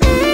Música